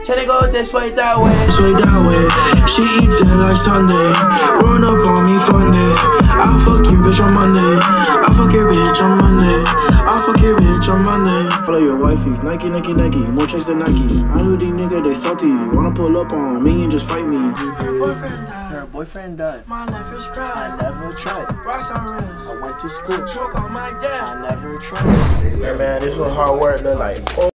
Tryna go this way, that way. This way, that way. She eat that like Sunday. Run up on me Funday. I fuck your bitch on Monday. I fuck your bitch on Monday. I fuck your bitch on Monday. Follow your wifeys. Nike, Nike, Nike. More chase than Nike. I know these niggas, they salty. Wanna pull up on me and just fight me. Her boyfriend died. My life is I never tried. Rocks on. I went to school. Choke on my dad. I never tried. Hey man, this is what hard work look like.